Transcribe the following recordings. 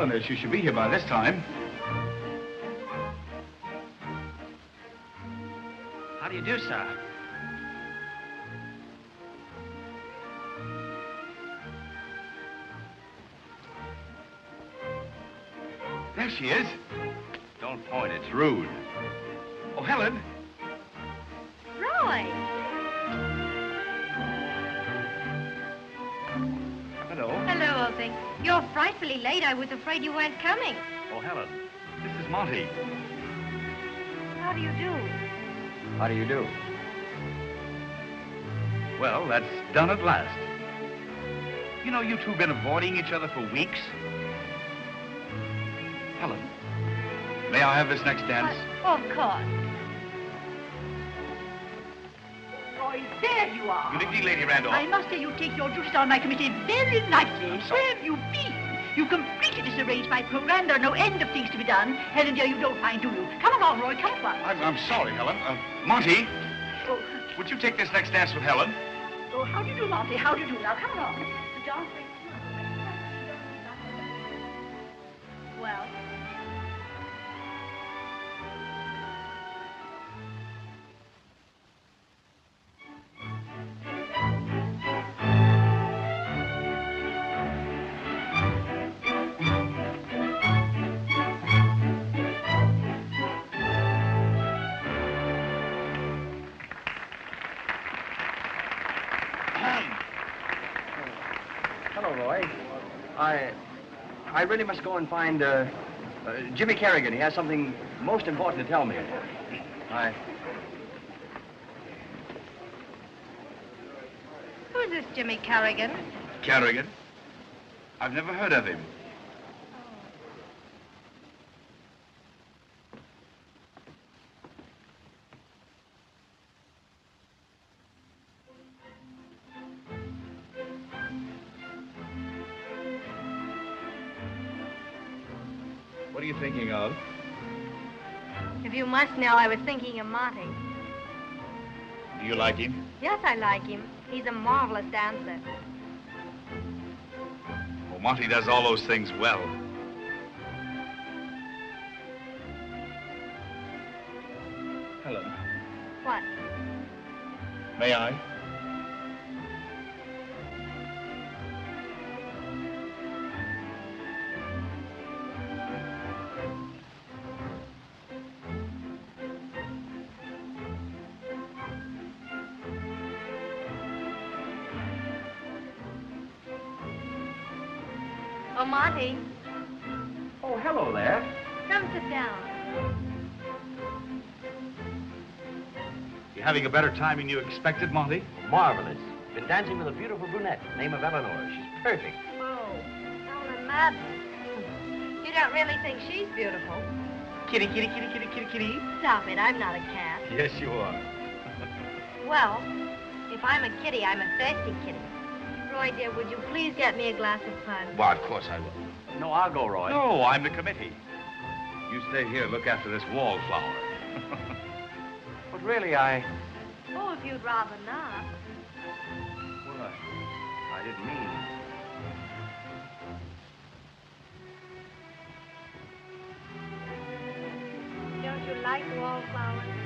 Helen is. She should be here by this time. How do you do, sir? There she is. Don't point, it's Rude. Oh, Helen. Roy! Hello, old thing. You're frightfully late. I was afraid you weren't coming. Oh, Helen. This is Monty. How do you do? How do you do? Well, that's done at last. You know, you two have been avoiding each other for weeks. Helen, may I have this next dance? Uh, of course. Roy, there you are. Good evening, Lady Randolph. I must say you take your duties on my committee very lightly. Where have you been? You completely disarranged my program. There are no end of things to be done. Helen, dear, you don't mind, do you? Come along, Roy. Come at once. I'm, I'm sorry, Helen. Uh, Monty, Oh, would you take this next dance with Helen? oh, how do you do, Monty? How do you do? Now, come along. The dance breaks Well, I... I really must go and find, uh, uh, Jimmy Kerrigan. He has something most important to tell me. I... who's this Jimmy Carrigan? Kerrigan? I've never heard of him. If you must know, I was thinking of Monty. Do you like him? Yes, I like him. He's a marvelous dancer. Oh, Monty does all those things well. Helen, What? may I? Oh, Monty, Oh, hello there. come sit down. You having a better time than you expected, Monty? Marvelous. Been dancing with a beautiful brunette, name of Eleanor. She's perfect. Oh, Helen Madden. You don't really think she's beautiful? Kitty, kitty, kitty, kitty, kitty, kitty. Stop it, I'm not a cat. Yes, you are. Well, if I'm a kitty, I'm a thirsty kitty. Roy, dear, would you please get me a glass of punch? Well, of course I will. No, I'll go, Roy. No, I'm the committee. You stay here and look after this wallflower. But really, I... Oh, if you'd rather not. Well, I, I didn't mean... Don't you like wallflowers?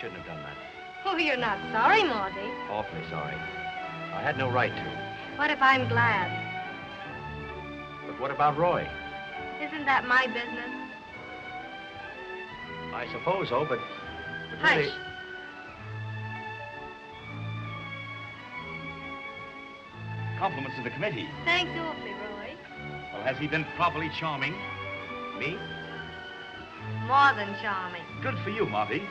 Shouldn't have done that. Oh, you're not sorry, Monty. Awfully sorry. I had no right to. What if I'm glad? But what about Roy? Isn't that my business? I suppose so, but... but Hush. really- Compliments to the committee. Thanks awfully, Roy. Well, has he been properly charming? Me? More than charming. Good for you, Monty.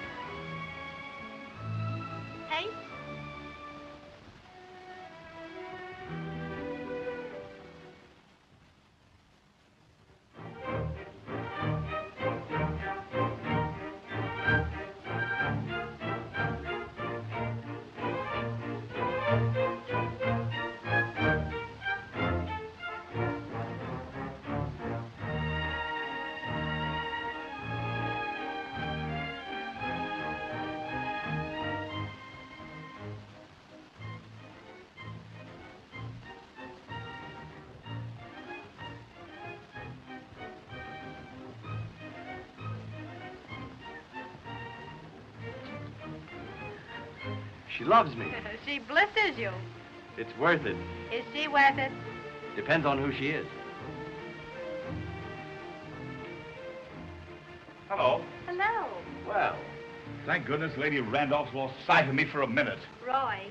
She loves me. she blisters you. It's worth it. Is she worth it? Depends on who she is. Hello. Hello. Well, Thank goodness Lady Randolph's lost sight of me for a minute. Roy,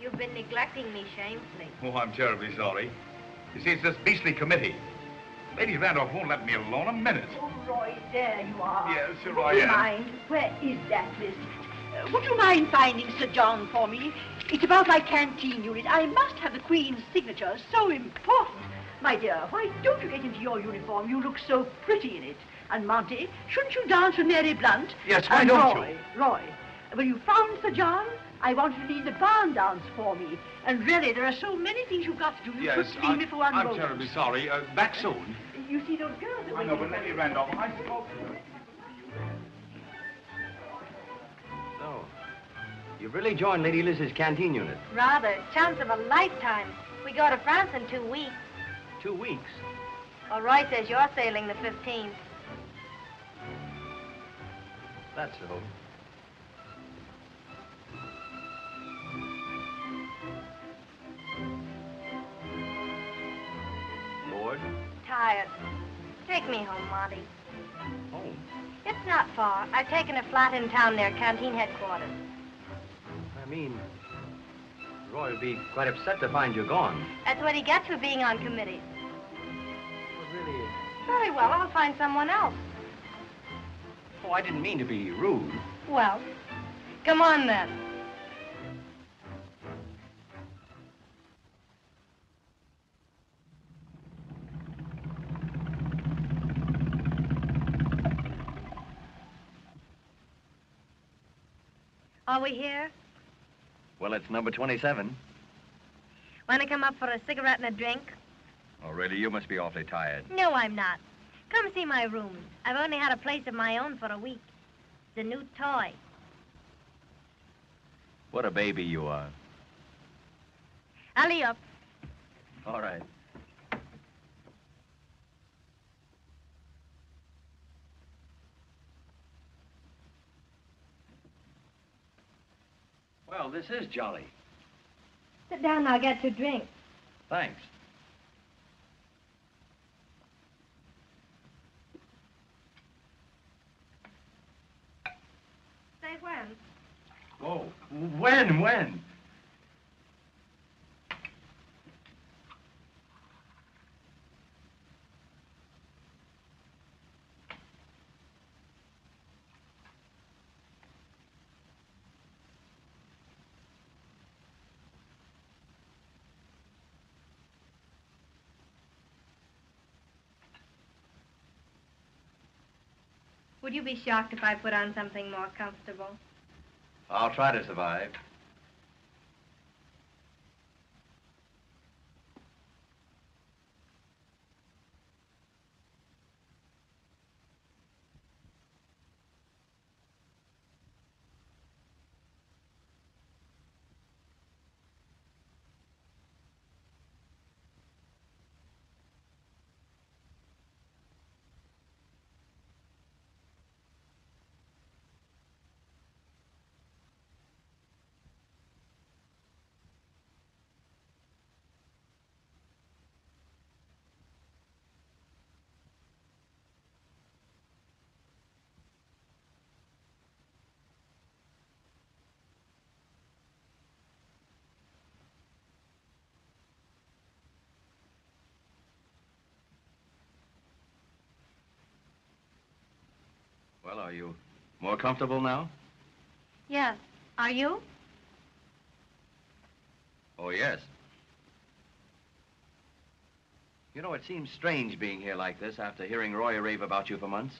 you've been neglecting me shamefully. Oh, I'm terribly sorry. You see, it's this beastly committee. Lady Randolph won't let me alone a minute. Oh, Roy, there you are. Yes, here Would I am. mind? Where is that list? Would you mind finding Sir John for me? It's about my canteen unit. I must have the Queen's signature. So important. My dear, why don't you get into your uniform? You look so pretty in it. And Monty, shouldn't you dance with Mary Blunt? Yes, why and don't Roy, you? Roy, when you found Sir John, I want you to lead the barn dance for me. And really, there are so many things you've got to do. You Yes, couldn't leave me for one I'm moment. terribly sorry. Uh, back soon. You see, those girls I know, but for Lady. Randolph, I spoke to her. You've really joined Lady Liz's canteen unit. Rather. Chance of a lifetime. We go to France in two weeks. Two weeks. Well, Roy says you're sailing the 15th. That's so. Bored? Tired. Take me home, Monty. Home. It's not far. I've taken a flat in town near canteen headquarters. I mean, Roy would be quite upset to find you gone. That's what he gets for being on committees. But really, Very well, I'll find someone else. oh, I didn't mean to be rude. Well, come on then. Are we here? Well, it's number 27. Want to come up for a cigarette and a drink? Oh, really? You must be awfully tired. No, I'm not. Come see my room. I've only had a place of my own for a week. It's a new toy. What a baby you are. Alley up. All right. Well, this is jolly. Sit down, I'll get you a drink. Thanks. Say when. Whoa. When? When? Would you be shocked if I put on something more comfortable? I'll try to survive. Well, are you more comfortable now? Yes. Are you? Oh, yes. You know, it seems strange being here like this after hearing Roy rave about you for months.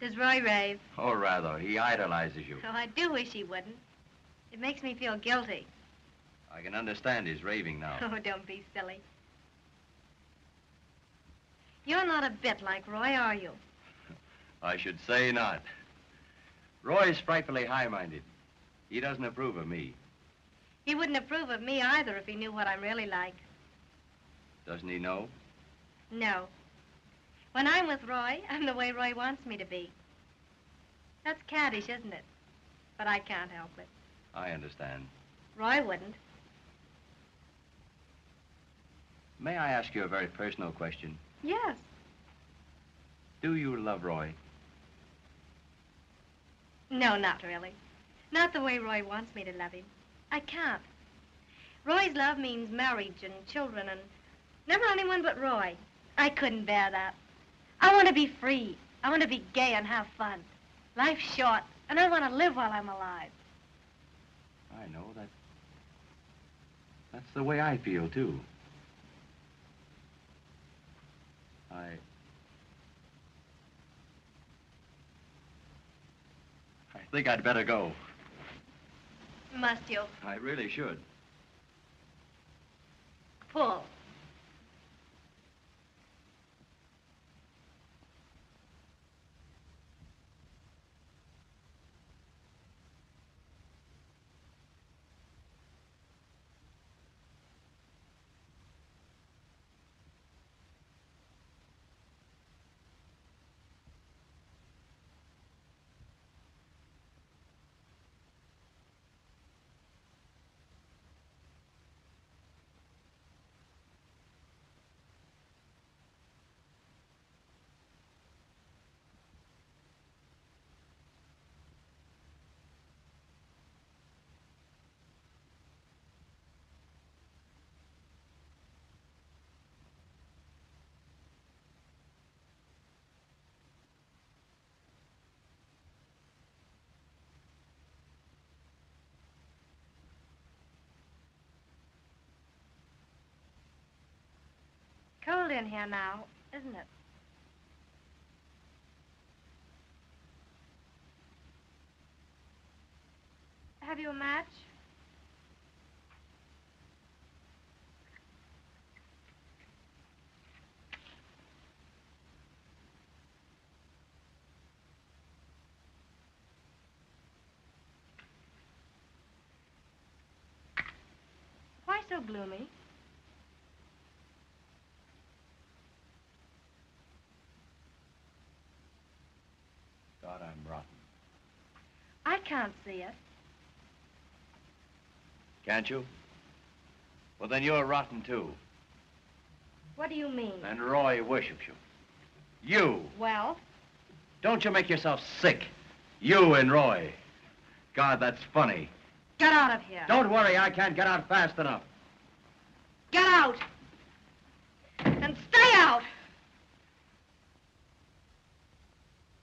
Does Roy rave? Or rather, he idolizes you. Oh, I do wish he wouldn't. It makes me feel guilty. I can understand his raving now. Oh, don't be silly. You're not a bit like Roy, are you? I should say not. Roy's frightfully high-minded. He doesn't approve of me, He wouldn't approve of me either if he knew what I'm really like. doesn't he know? No. When I'm with Roy, I'm the way Roy wants me to be. That's caddish, isn't it? But I can't help it. I understand. Roy wouldn't. May I ask you a very personal question? Yes. Do you love Roy? No, not really. Not the way Roy wants me to love him. I can't. Roy's love means marriage and children and never anyone but Roy. I couldn't bear that. I want to be free. I want to be gay and have fun. Life's short, and I want to live while I'm alive. I know that. That's the way I feel, too. I. think I'd better go. Must you? I really should. Pull. Cold in here now, isn't it? Have you a match? Why so gloomy? God, I'm rotten. I can't see it. Can't you? Well, then you're rotten, too. What do you mean? And Roy worships you. You! Well, Don't you make yourself sick. You and Roy. God, that's funny. get out of here. Don't worry, I can't get out fast enough. Get out!